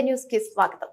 Today న్యూస్కి స్వాగతం.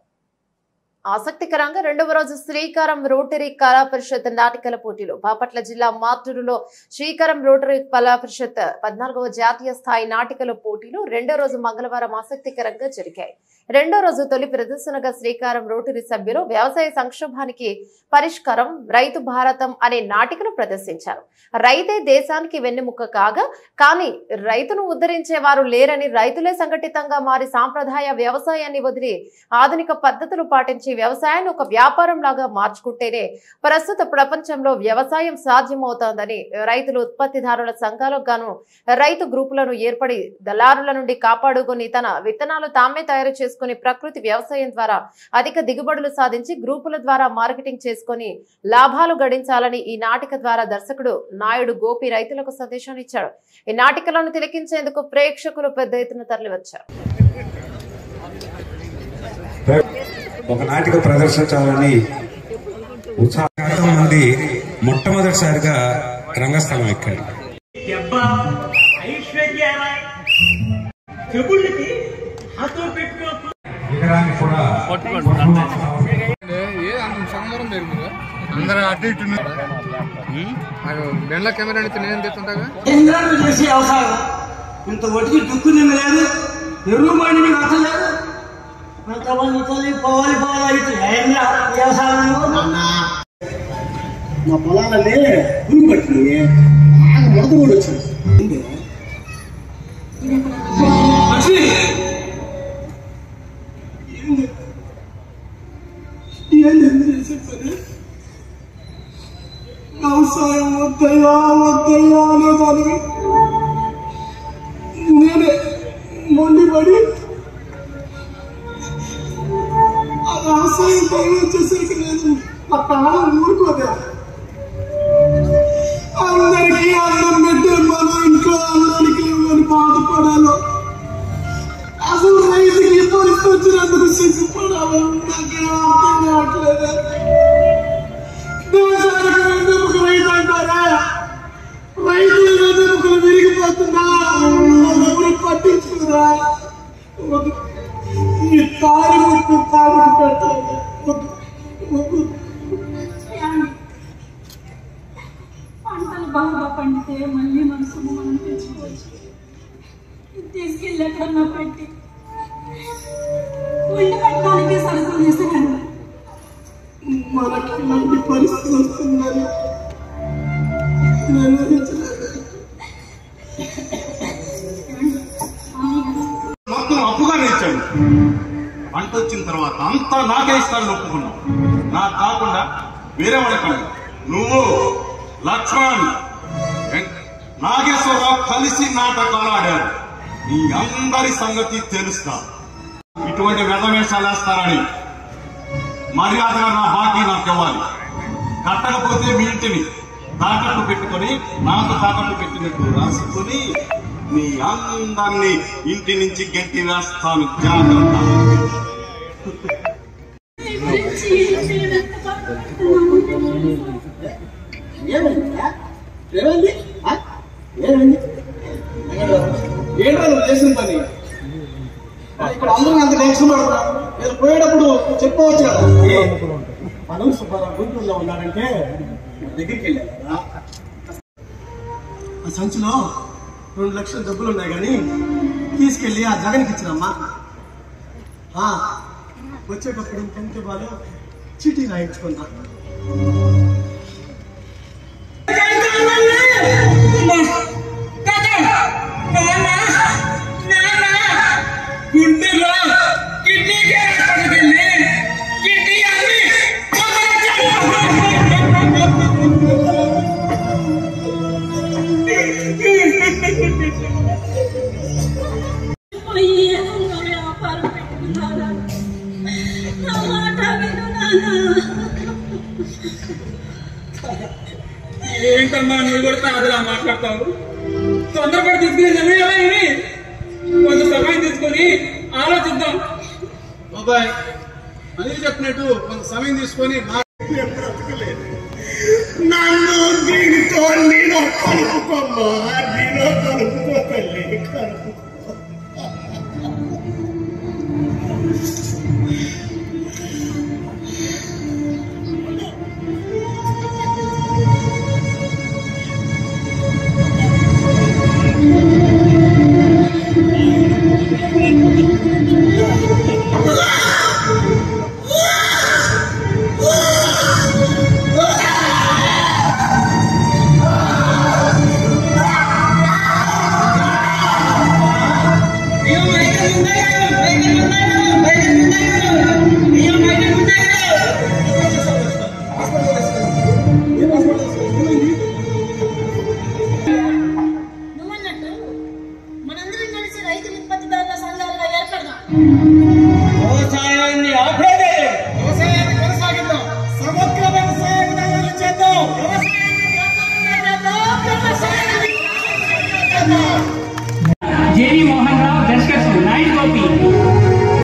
ఆసక్తికరంగా రెండవ రోజు శ్రీకారం రోటరీ కళా పరిషత్ నాటికల పోటీలు. బాపట్ల జిల్లా మాతూరులో శ్రీకారం రోటరీ కళా పరిషత్ పద్నాలుగవ జాతీయ స్థాయి నాటికల పోటీలు రెండో రోజు మంగళవారం ఆసక్తికరంగా జరిగాయి. రెండో రోజు తొలి ప్రదర్శనగా శ్రీకారం రోటరీ సభ్యులు వ్యవసాయ సంక్షోభానికి పరిష్కారం రైతు భారతం అనే నాటికను ప్రదర్శించారు. రైతే దేశానికి వెన్నెముక కాగా కానీ రైతును ఉద్ధరించే వారు లేరని రైతులే సంఘటితంగా మారి సాంప్రదాయ వ్యవసాయాన్ని వదిలి ఆధునిక పద్ధతులు పాటించి వ్యవసాయాన్ని ఒక వ్యాపారం లాగా మార్చుకుంటేనే ప్రస్తుత ప్రపంచంలో వ్యవసాయం సాధ్యమవుతోందని రైతులు ఉత్పత్తిదారుల సంఘాలకు గాను రైతు గ్రూపులను ఏర్పడి దళారుల నుండి కాపాడుకుని తన విత్తనాలు తామే తయారు చేసుకుని ప్రకృతి వ్యవసాయం ద్వారా అధిక దిగుబడులు సాధించి గ్రూపుల ద్వారా మార్కెటింగ్ చేసుకొని లాభాలు గడించాలని ఈ నాటిక ద్వారా దర్శకుడు నాయుడు గోపి రైతులకు సందేశాన్ని ఇచ్చాడు. ఈ నాటికలను తిలకించేందుకు ప్రేక్షకులు పెద్ద ఎత్తున తరలివచ్చారు. ఒక నాటిక ప్రదర్శించాలని ఉత్సాహం మంది మొట్టమొదటిసారిగా రంగస్థలం ఎక్కారు. అందరూ అటు ఇటు బెండ్ల కెమెరా అయితే నేను తెస్తుంటాగా చేసే వ్యవసాయం ఇంత ఒటికి దుక్కు నిమ్మలేదు ఎరువు బండిని నచ్చలేదు కొంతమంది తల్లి పోవాలి పోవాలి వ్యవసాయంలో మా పొలాలనే పురుగు పట్టినాయి. బాగా ముడత కూడా వచ్చింది. ఏంది ఎందుకు చేసే పని వ్యవసాయం వద్దయ్యా వద్దయ్యా అనేదానికి నేనే మొండిపడి ఆ వ్యవసాయం పని వచ్చేసరికి నేను నా ప్రాణం ఊరుకోదే పంటలు బాగా పండితే మళ్ళీ మనసును మనం తెచ్చుకోవచ్చు. తీసుకెళ్ళి ఎక్కడన్నా పెట్టి వండి పెట్టడానికి సరుకులు తీసుకురండి మనకి ఇలాంటి పరిస్థితి వస్తుందని. మొత్తం అప్పుగానే ఇచ్చాను పంట వచ్చిన తర్వాత అంతా నాకే ఇస్తానని ఒప్పుకున్నావు. నాకు కాకుండా వేరే వాళ్ళకి నువ్వు లక్ష్మణ్ నాగేశ్వరరావు కలిసి నాటకాలు ఆడారు. నీ అందరి సంగతి తెలుస్తా. ఇటువంటి వ్యధవేషాలు వేస్తారని మర్యాదగా నా బాకీ నాకు ఇవ్వాలి. కట్టకపోతే మీ ఇంటిని తాకట్టు పెట్టుకొని నాకు తాకట్టు పెట్టినట్టు రాసుకొని మీ అందరినీ ఇంటి నుంచి గట్టి వేస్తాను. జాగ్రత్త. పని ఇక్కడ అందరూ అంత టెన్షన్ పడుతున్నారు నేను పోయేటప్పుడు చెప్పవచ్చు కదా. మనం సుబ్బారావు గుంటూరులో ఉన్నాడంటే దగ్గరికి వెళ్ళాను ఆ సంచిలో రెండు లక్షల డబ్బులు ఉన్నాయి కానీ తీసుకెళ్ళి ఆ జగన్కి ఇచ్చినమ్మా వచ్చేటప్పుడు ఇంకెంత బాగా చీటీ రాయించుకున్నా ఏంటమ్మా నువ్వు కూడా తాతలా మాట్లాడతావు? తొందరపడి తీసుకుని జమీయాలని కొంత సమయం తీసుకొని ఆలోచిద్దాం. బాబాయ్ అనిల్ చెప్పినట్టు కొంత సమయం తీసుకొని నన్ను దీనితో నేను కలుపుకోమ్మా. దీనితో